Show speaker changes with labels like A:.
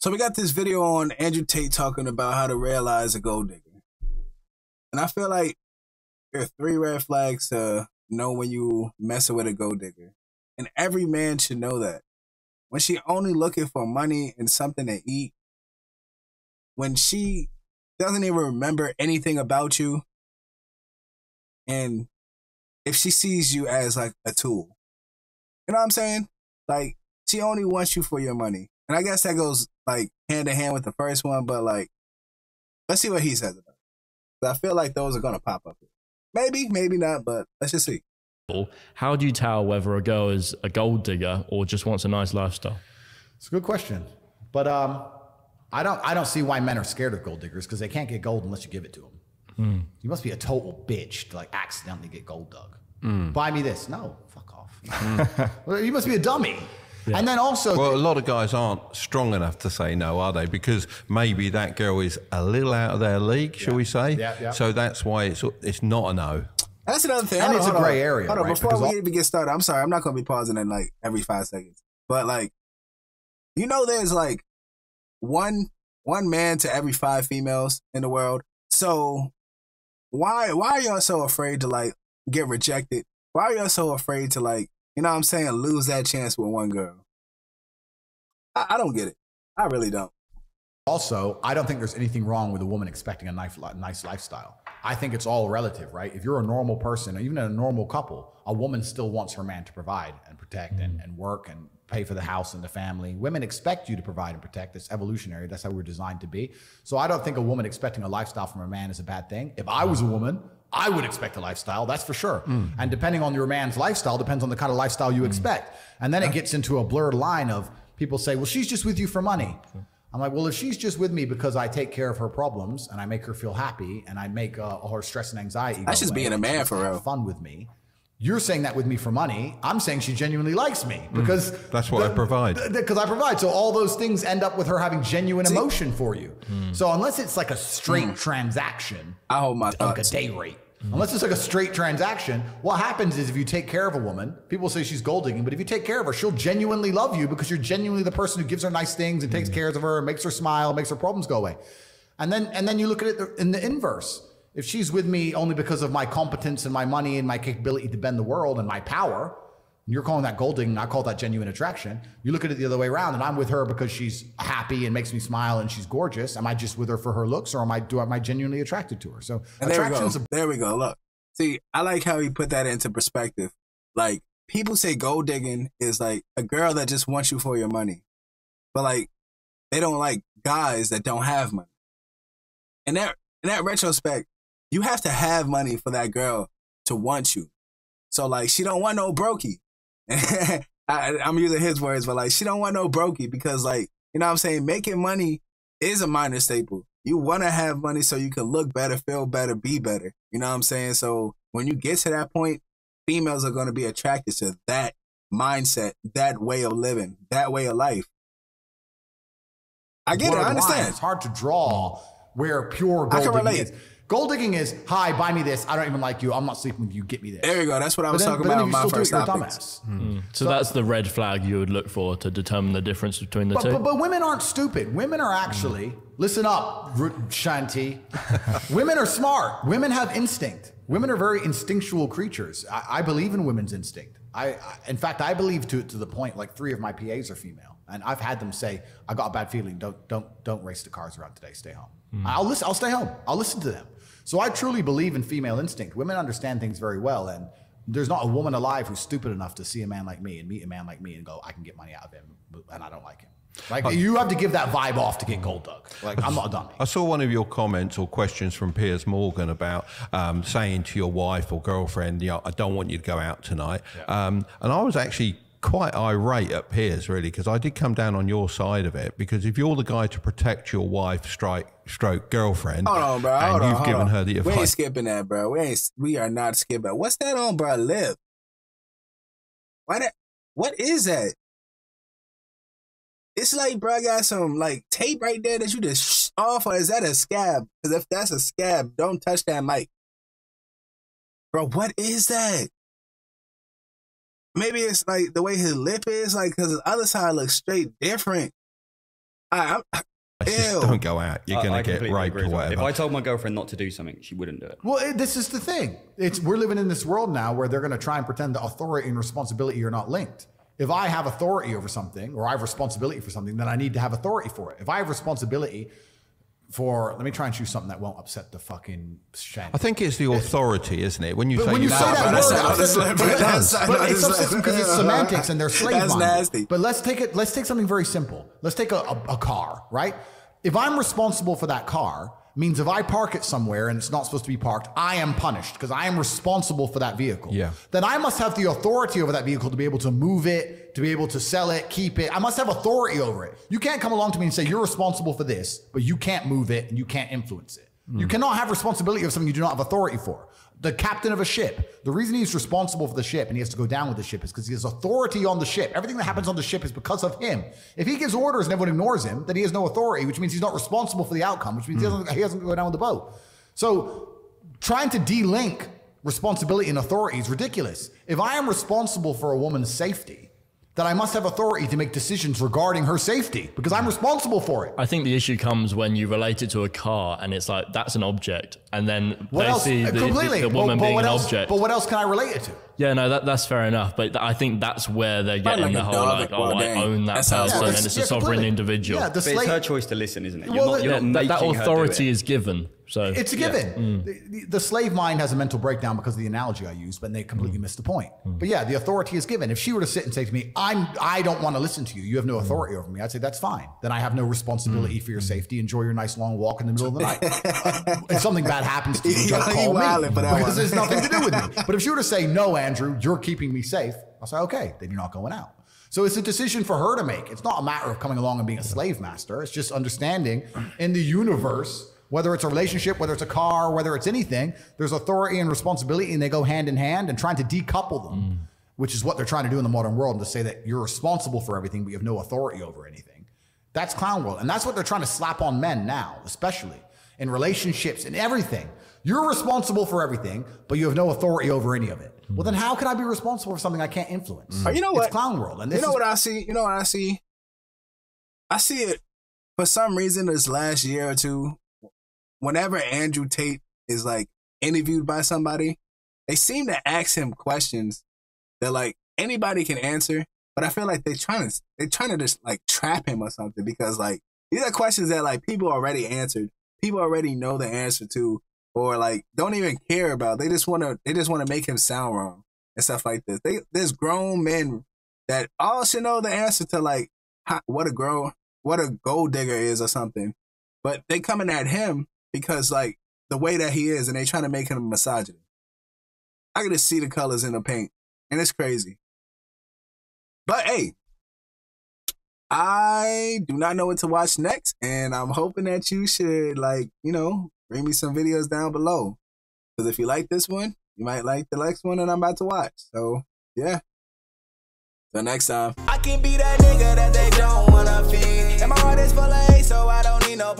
A: So we got this video on Andrew Tate talking about how to realize a gold digger. And I feel like there are three red flags to know when you messing with a gold digger. And every man should know that. When she only looking for money and something to eat, when she doesn't even remember anything about you, and if she sees you as like a tool, you know what I'm saying? Like she only wants you for your money. And I guess that goes like hand in hand with the first one, but like let's see what he says about it. I feel like those are gonna pop up. Maybe, maybe not, but let's just see.
B: How do you tell whether a girl is a gold digger or just wants a nice lifestyle?
C: It's a good question, but um, I don't I don't see why men are scared of gold diggers because they can't get gold unless you give it to them.
B: Mm.
C: You must be a total bitch to like accidentally get gold dug. Mm. Buy me this. No, fuck off. Mm. you must be a dummy. Yeah. And then also,
D: well, a lot of guys aren't strong enough to say no, are they? Because maybe that girl is a little out of their league, shall
C: yeah.
D: we say?
C: Yeah, yeah.
D: So that's why it's it's not a no.
A: That's another thing.
C: And
A: hold
C: it's
A: on,
C: a gray
A: on.
C: area.
A: Hold on,
C: right?
A: before
C: because
A: we even get started, I'm sorry, I'm not gonna be pausing in like every five seconds. But like, you know, there's like one one man to every five females in the world. So why why are y'all so afraid to like get rejected? Why are y'all so afraid to like, you know what I'm saying, lose that chance with one girl? I, I don't get it. I really don't.
C: Also, I don't think there's anything wrong with a woman expecting a nice, nice lifestyle. I think it's all relative, right? If you're a normal person, or even a normal couple, a woman still wants her man to provide and protect mm-hmm. and, and work and pay for the house and the family. Women expect you to provide and protect. It's evolutionary. That's how we're designed to be. So I don't think a woman expecting a lifestyle from a man is a bad thing. If I was a woman, I would expect a lifestyle, that's for sure. Mm. And depending on your man's lifestyle, depends on the kind of lifestyle you mm. expect. And then it gets into a blurred line of people say, well, she's just with you for money. I'm like, well, if she's just with me because I take care of her problems and I make her feel happy and I make uh, all her stress and anxiety.
A: That's just being a man for real.
C: Fun with me. You're saying that with me for money. I'm saying she genuinely likes me because
D: mm, that's what the, I provide.
C: Because I provide. So all those things end up with her having genuine See, emotion for you. Mm. So unless it's like a straight mm. transaction,
A: oh hold my
C: like a day rate. Mm-hmm. Unless it's like a straight transaction, what happens is if you take care of a woman, people say she's gold digging, but if you take care of her, she'll genuinely love you because you're genuinely the person who gives her nice things and takes care of her and makes her smile, makes her problems go away. And then and then you look at it in the inverse. If she's with me only because of my competence and my money and my capability to bend the world and my power, and you're calling that gold digging, I call that genuine attraction. You look at it the other way around, and I'm with her because she's happy and makes me smile and she's gorgeous. Am I just with her for her looks, or am I do am I genuinely attracted to her? So
A: and there we there we go. Look, see, I like how he put that into perspective. Like people say, gold digging is like a girl that just wants you for your money, but like they don't like guys that don't have money. And that in that retrospect, you have to have money for that girl to want you. So like she don't want no brokey. I, am using his words, but like she don't want no brokey because like you know what I'm saying making money is a minor staple. You want to have money so you can look better, feel better, be better. You know what I'm saying? So when you get to that point, females are going to be attracted to that mindset, that way of living, that way of life. I get it. I understand.
C: It's hard to draw where pure gold is. Gold digging is, hi, buy me this. I don't even like you. I'm not sleeping with you. Get me this.
A: There you go. That's what I was then, talking about in my first topics.
B: Mm. So, so, that's the red flag you would look for to determine the difference between the
C: but,
B: two.
C: But, but, women aren't stupid. Women are actually, mm. listen up, Shanti. women are smart. Women have instinct. Women are very instinctual creatures. I, I believe in women's instinct. I, I, in fact, I believe to, to the point like three of my PAs are female. And I've had them say, I got a bad feeling. Don't, don't, don't race the cars around today. Stay home. Mm. I'll listen. I'll stay home. I'll listen to them. So I truly believe in female instinct. Women understand things very well. And there's not a woman alive who's stupid enough to see a man like me and meet a man like me and go, I can get money out of him, and I don't like him. Like you have to give that vibe off to get gold dug. Like I'm not a dummy.
D: I saw one of your comments or questions from Piers Morgan about um, saying to your wife or girlfriend, "Yeah, I don't want you to go out tonight." Yeah. Um, and I was actually quite irate at Piers, really, because I did come down on your side of it. Because if you're the guy to protect your wife, strike, stroke girlfriend,
A: hold on, bro, hold
D: and
A: on,
D: you've given
A: on.
D: her the
A: we ain't skipping that, bro. We ain't, we are not skipping. What's that on, bro? Lip. Why that? What is that? It's like, bro, I got some like tape right there that you just off, or is that a scab? Because if that's a scab, don't touch that mic, bro. What is that? Maybe it's like the way his lip is, like because the other side looks straight different. I, I,
D: It's just
A: Ew.
D: don't go out. You're
E: I-
D: going
E: I
D: to get raped or whatever.
E: If I told my girlfriend not to do something, she wouldn't do it.
C: Well, it- this is the thing. It's we're living in this world now where they're going to try and pretend that authority and responsibility are not linked. If I have authority over something or I have responsibility for something, then I need to have authority for it. If I have responsibility for, let me try and choose something that won't upset the fucking shank.
D: I think it's the authority, isn't it? When you
C: But
D: say
C: when you
D: you
C: say
A: Nah,
C: that word,
A: that's
C: it
A: not-
C: upsets-
A: that's-
C: but it
A: that's-
C: does. But it's upsets because it's semantics and they're slave
A: That's
C: minded.
A: nasty.
C: But let's take it. Let's take something very simple. Let's take a, a, a car, right? If I'm responsible for that car, means if I park it somewhere and it's not supposed to be parked, I am punished because I am responsible for that vehicle.
D: Yeah.
C: Then I must have the authority over that vehicle to be able to move it, to be able to sell it, keep it. I must have authority over it. You can't come along to me and say you're responsible for this, but you can't move it and you can't influence it. You hmm. cannot have responsibility of something you do not have authority for. The captain of a ship, the reason he's responsible for the ship and he has to go down with the ship is because he has authority on the ship. Everything that happens on the ship is because of him. If he gives orders and everyone ignores him, then he has no authority, which means he's not responsible for the outcome, which means he, hmm. doesn't, he doesn't go down with the boat. So trying to de-link responsibility and authority is ridiculous. If I am responsible for a woman's safety, then I must have authority to make decisions regarding her safety because I'm responsible for it.
B: I think the issue comes when you relate it to a car and it's like that's an object, and then
C: What else?
B: basically the,
C: Completely.
B: the, the woman
C: but, but
B: being an
C: else,
B: object.
C: But what else can I relate it to?
B: yeah, no, that, that's fair enough. But th- I think that's where they're getting
A: like
B: the whole like, oh,
A: Ball
B: I own that
A: That's
B: person,
A: works.
B: and it's a sovereign
C: completely.
B: individual.
C: Yeah, the
E: But it's her choice to listen, isn't it? You're
C: Well,
E: not, you're
B: Yeah,
E: not
B: that, that
E: making her do
B: authority is given. So
C: It's a given. Mm. The, the- the slave mind has a mental breakdown because of the analogy I used, but they completely mm. missed the point. Mm. But yeah, the authority is given. If she were to sit and say to me, "I'm, I don't want to listen to you. You have no authority over me," I'd say that's fine. Then I have no responsibility for your safety. Enjoy your nice long walk in the middle of the night. If something bad happens to you, don't call me
A: for that
C: because it's nothing to do with me. But if she were to say, "No, Andrew, you're keeping me safe," I'll say, "Okay, then you're not going out." So it's a decision for her to make. It's not a matter of coming along and being a slave master. It's just understanding in the universe, whether it's a relationship, whether it's a car, whether it's anything, there's authority and responsibility, and they go hand in hand and trying to decouple them, mm. which is what they're trying to do in the modern world, and to say that you're responsible for everything, but you have no authority over anything. That's clown world. And that's what they're trying to slap on men now, especially in relationships and everything. You're responsible for everything, but you have no authority over any of it. Mm. Well, then how can I be responsible for something I can't influence?
A: Oh, you know what?
C: It's clown world. And
A: you know
C: is,
A: what I see? You know what I see? I see it for some reason this last year or two. Whenever Andrew Tate is like interviewed by somebody, they seem to ask him questions that like anybody can answer, but I feel like they're trying to they're trying to just like trap him or something because like these are questions that like people already answered, people already know the answer to, or like don't even care about. They just want to they just want to make him sound wrong and stuff like this. They there's grown men that all should know the answer to like how, what a girl, what a gold digger is or something, but they coming at him because like the way that he is, and they trying to make him a misogynist. I can just see the colors in the paint, and it's crazy. But hey, I do not know what to watch next, and I'm hoping that you should like you know bring me some videos down below, because if you like this one, you might like the next one that I'm about to watch. So yeah. Till next time.
F: I can be that nigga that they don't wanna feed. And my heart is full of hate, so I don't need no